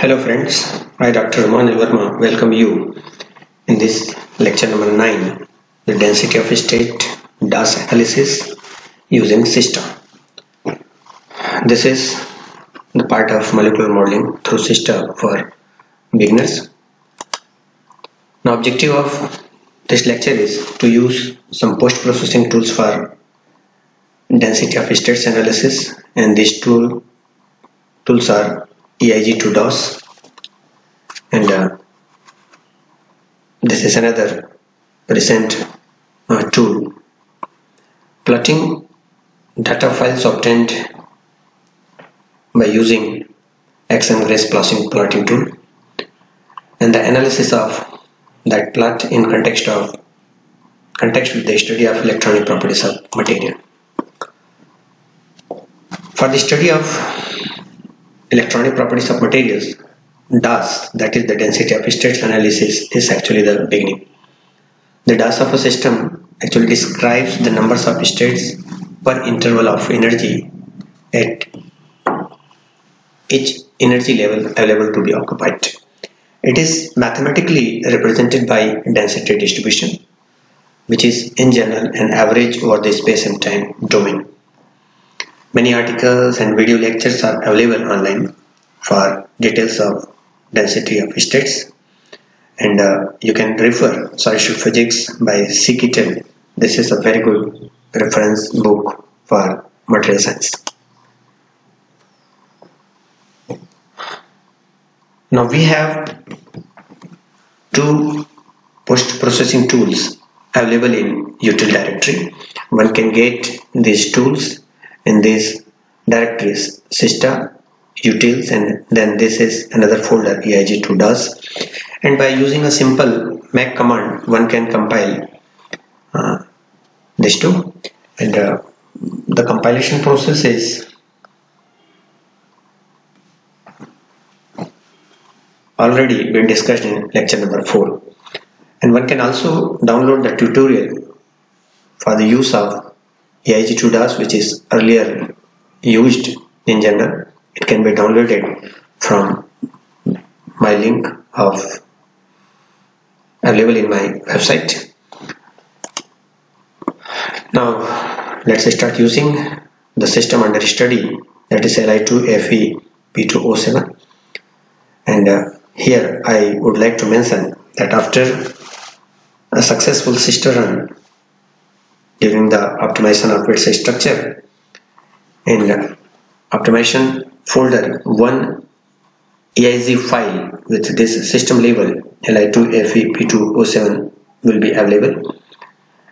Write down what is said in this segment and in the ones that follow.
Hello friends, I Dr. Mohan Verma welcome you in this lecture number 9 the density of state DOS analysis using SIESTA. This is the part of molecular modeling through SIESTA for beginners. Now objective of this lecture is to use some post-processing tools for density of states analysis and these tool tools are EIG2DOS and uh, this is another recent uh, tool. Plotting data files obtained by using XMGrace plotting, plotting tool. And the analysis of that plot in context of context with the study of electronic properties of material. For the study of electronic properties of materials DOS that is the density of states analysis is actually the beginning. The DOS of a system actually describes the numbers of states per interval of energy at each energy level available to be occupied. It is mathematically represented by density distribution which is in general an average over the space and time domain Many articles and video lectures are available online for details of density of states and uh, you can refer solid physics by C. Kittel. This is a very good reference book for material science. Now we have two post-processing tools available in util directory. One can get these tools in this directories SIESTA utils and then this is another folder eig2dos. And by using a simple make command one can compile uh, this two and uh, the compilation process is already been discussed in lecture number 4 and one can also download the tutorial for the use of eig2 DOS which is earlier used in general it can be downloaded from my link of available in my website. Now let's start using the system under study that is Li2Fe P2O7 and uh, here I would like to mention that after a successful SIESTA run during the optimization of its structure. In the optimization folder one EIG file with this system label Li2FeP2O7 will be available.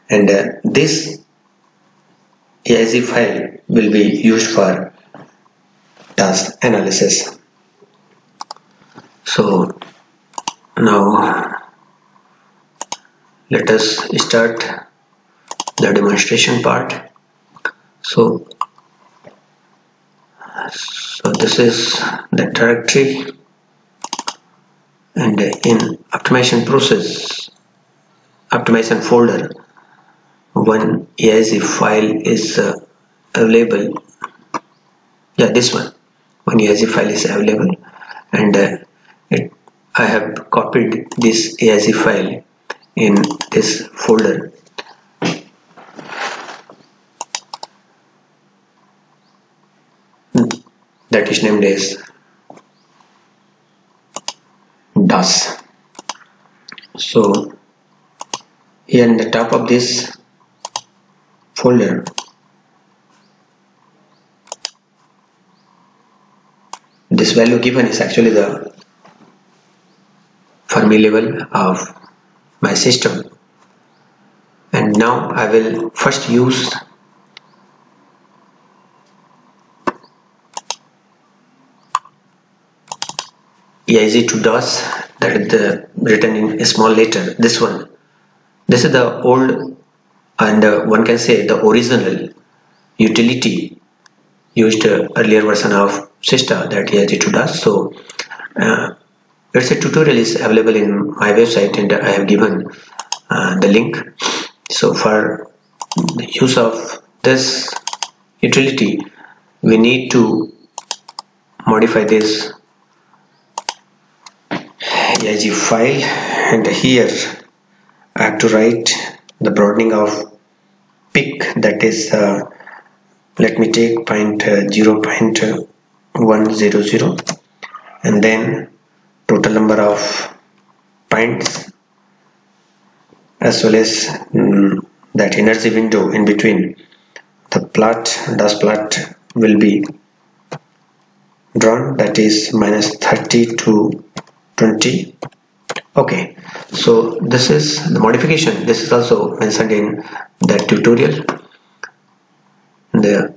And uh, this EIG file will be used for DOS analysis. So now let us start the demonstration part. So so this is the directory and in optimization process optimization folder one EIG file is uh, available. Yeah this one. One EIG file is available and uh, it, I have copied this EIG file in this folder that is named as DOS. So here in the top of this folder this value given is actually the Fermi level of my system. And now I will first use EIG2DOS that is the written in a small letter this one. This is the old and uh, one can say the original utility used uh, earlier version of SIESTA that EIG2DOS so uh, it's a tutorial is available in my website and I have given uh, the link. So for the use of this utility we need to modify this EIG file and here I have to write the broadening of peak that is uh, let me take point uh, 0 0.100 and then total number of points as well as um, that energy window in between. The plot DOS plot will be drawn that is minus 30 to 20 okay so this is the modification. This is also mentioned in that tutorial. There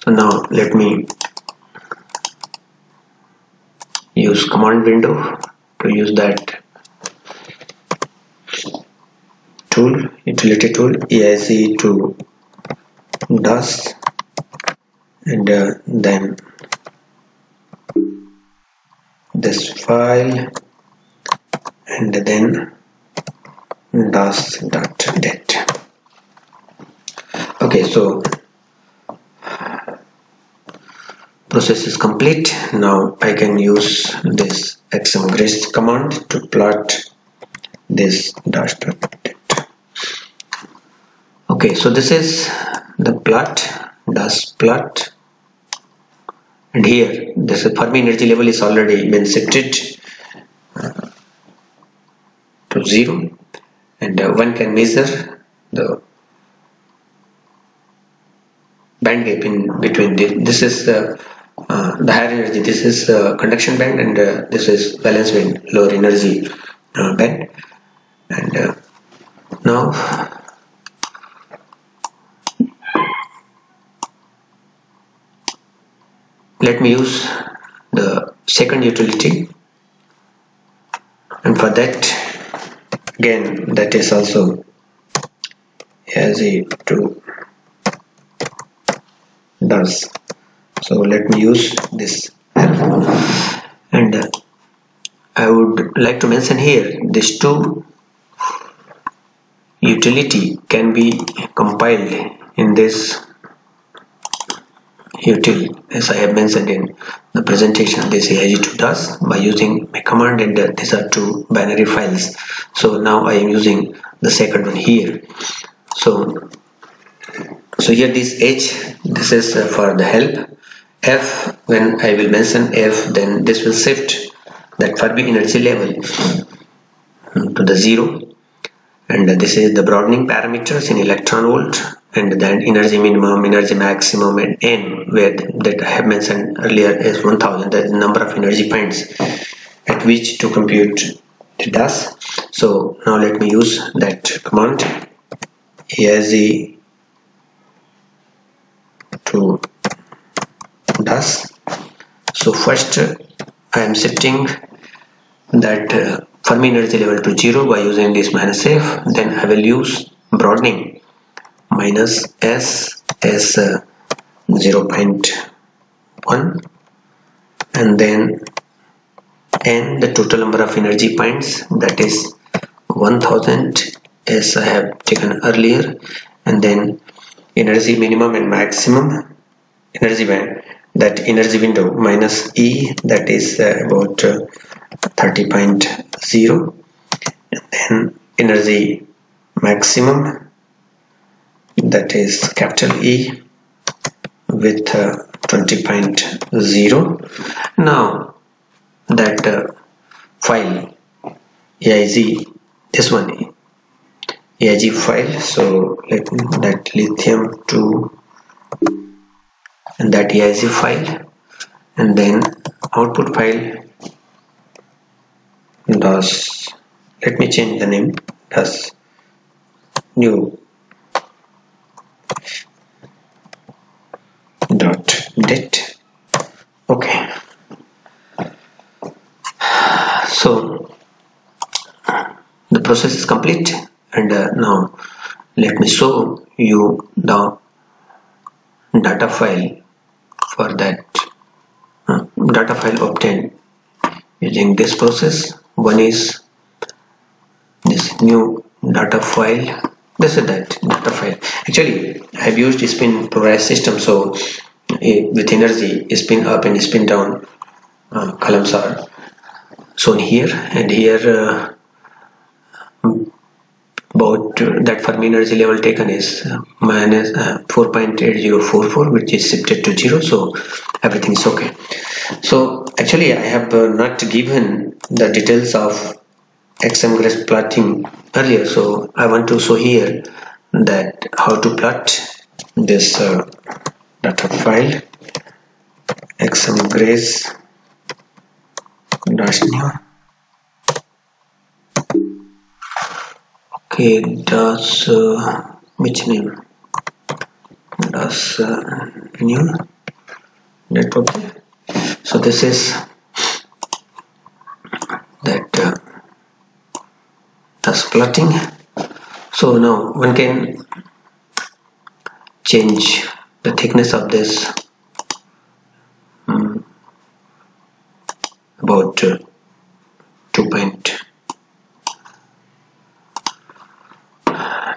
so now let me use command window to use that tool utility tool EIG to DOS and uh, then this file and then dos.dat okay so process is complete. Now I can use this xmgrace command to plot this dos.dat okay so this is the plot DOS plot and here this Fermi energy level is already been shifted uh, to zero. And uh, one can measure the band gap in between this is the uh, the higher energy this is uh, conduction band and uh, this is valence band lower energy uh, band. And uh, now let me use the second utility. And for that again that is also as a to DOS so let me use this. And uh, I would like to mention here this two utility can be compiled in this util as I have mentioned in the presentation this EIG2DOS by using my command and uh, these are two binary files. So now I am using the second one here. So so here this H this is uh, for the help. F when I will mention F then this will shift that Fermi energy level to the zero and this is the broadening parameters in electron volt and then energy minimum energy maximum and n where that I have mentioned earlier is 1000 that is the number of energy points at which to compute the DOS so now let me use that command EIG to DOS so first I am setting that uh, Fermi energy level to 0 by using this minus F. Then I will use broadening minus S as uh, 0.1 and then N the total number of energy points that is 1000 as I have taken earlier. And then energy minimum and maximum energy band that energy window minus E that is uh, about uh, 30.0 and then energy maximum that is capital E with uh, 20.0 now that uh, file EIG this one EIG file. So let that lithium 2 and that EIG file and then output file. DOS let me change the name. DOS new. Dot. Det okay. So the process is complete and uh, now let me show you the data file for that uh, data file obtained using this process. One is this new data file. This is that data file. Actually I have used spin ProRes system so with energy spin up and spin down uh, columns are shown here. And here uh, about uh, that Fermi energy level taken is uh, minus, uh, 4.8044 which is shifted to 0 so everything is okay. So actually I have not given the details of XM grace plotting earlier so I want to show here that how to plot this uh, data file. XM grace dash new okay DOS uh, which name DOS uh, new network so this is that uh, plotting. So now one can change the thickness of this um, about uh, 2 point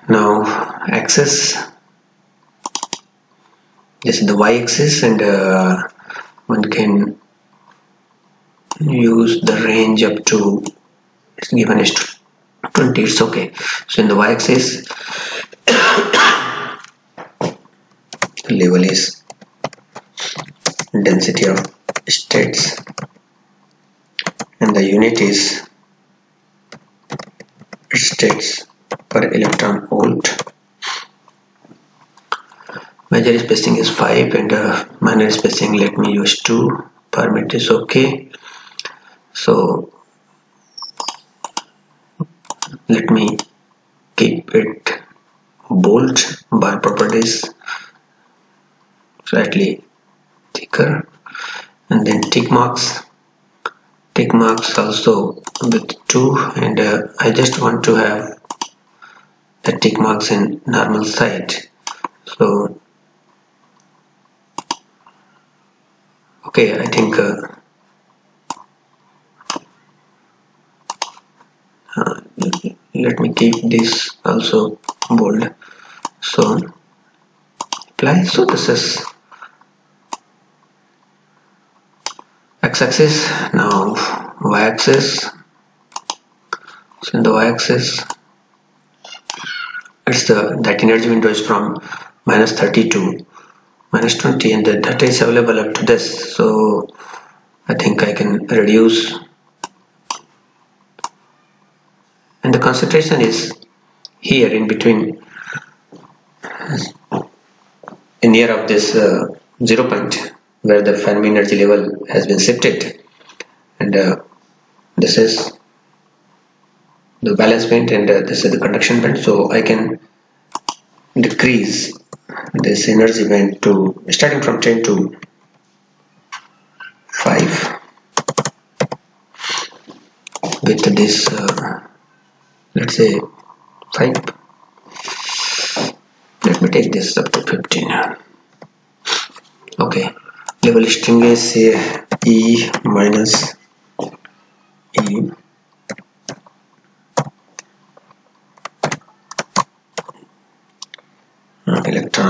now axis this is the y-axis and uh, one can use the range up to it's given as 20 it's okay. So in the y-axis the level is density of states and the unit is states per electron volt major spacing is 5 and uh, minor spacing let me use 2 permit is okay. So let me keep it bold. Bar properties slightly thicker. And then tick marks. Tick marks also with 2 and uh, I just want to have the tick marks in normal side so okay I think uh, uh, let me keep this also bold. So apply so this is x-axis now y-axis. So in the y-axis. It's the that energy window is from minus 30 to minus 20 and the data is available up to this. So I think I can reduce. And the concentration is here in between. In near of this uh, zero point where the Fermi energy level has been shifted. And uh, this is the valence and uh, this is the conduction band. So I can decrease this energy went to starting from 10 to 5 with this uh, let's say 5 let me take this up to 15 okay. Level string is E minus E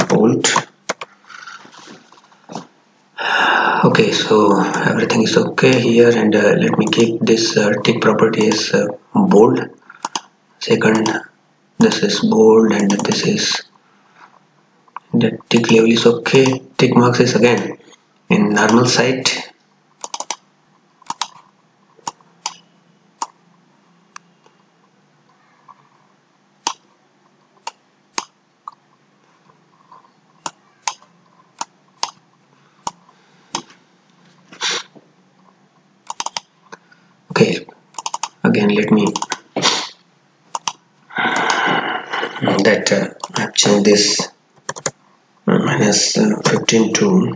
volt okay so everything is okay here and uh, let me keep this uh, tick property as uh, bold. Second this is bold and this is the tick level is okay. Tick marks is again in normal side okay again let me that uh, I've changed this uh, minus, uh, 15 to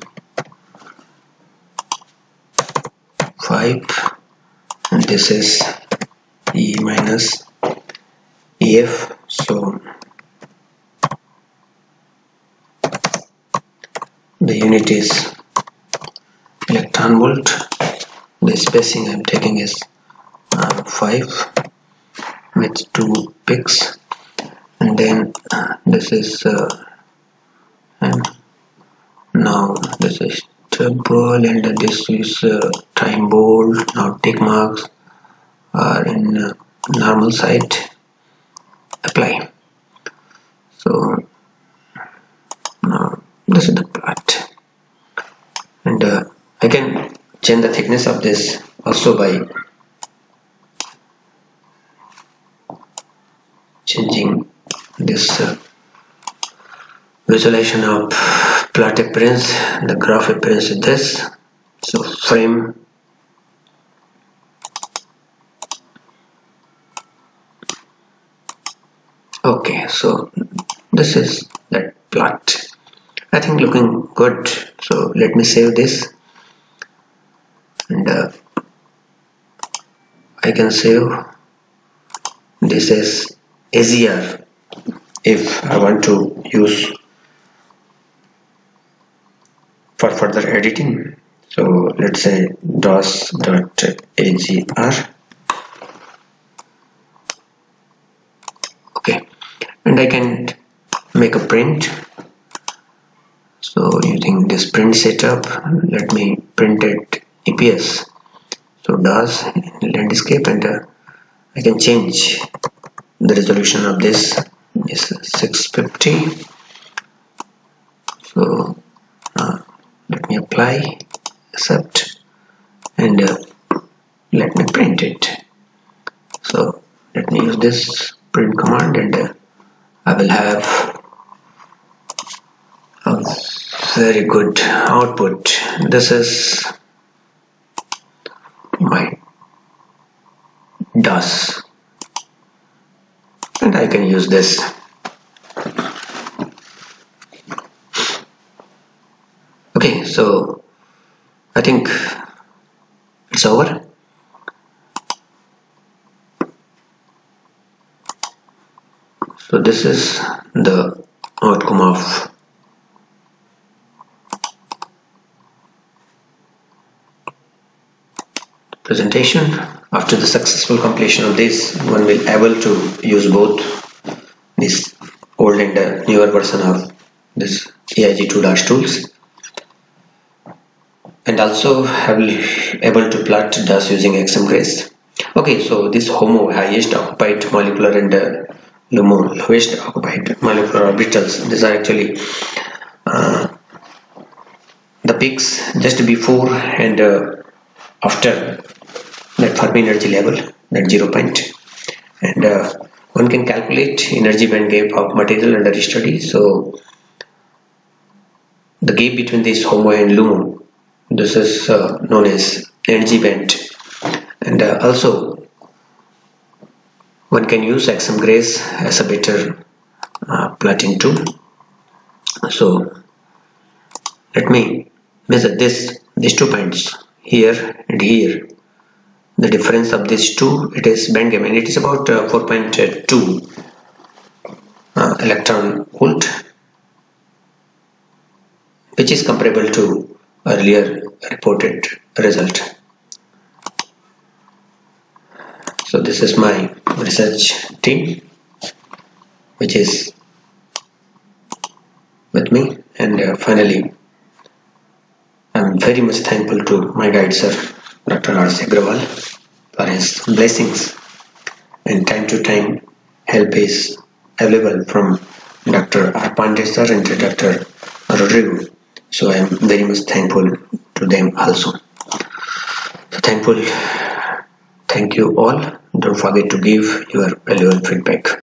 5 and this is E minus EF so the unit is electron volt. The spacing I'm taking is uh, 5 with two picks and then uh, this is uh, and now this is ball and this is uh, time bold now tick marks are in uh, normal side apply. So now this is the plot and uh, I can change the thickness of this also by changing this uh, visualization of plot appearance the graph appearance is this so frame. Okay so this is that plot. I think looking good so let me save this. And uh, I can save. This as easier if I want to use for further editing. So let's say dos.agr okay. And I can make a print. So using this print setup let me print it EPS so DOS landscape and uh, I can change the resolution of this. Is 650 so apply accept and uh, let me print it. So let me use this print command and uh, I will have a very good output. This is my DOS. And I can use this okay so I think it's over. So this is the outcome of presentation. After the successful completion of this one will able to use both this old and newer version of this EIG2DOS tools and also have able to plot DOS using XMGrace okay so this HOMO highest occupied molecular and uh, LUMO lowest occupied molecular orbitals. These are actually uh, the peaks just before and uh, after that Fermi energy level that zero point. And uh, one can calculate energy band gap of material under study. So the gap between this HOMO and LUMO this is uh, known as energy band and uh, also one can use XMGrace as a better uh, plotting tool. So let me measure this these two points here and here. The difference of these two it is band gap and it is about uh, 4.2 uh, electron volt which is comparable to earlier reported result so this is my research team which is with me and uh, finally I'm very much thankful to my guide sir Dr. Agrawal for his blessings and time to time help is available from Dr. R. Pandey sir and Dr. Rodrigo. So I am very much thankful to them also. So thankful. Thank you all. Don't forget to give your valuable feedback.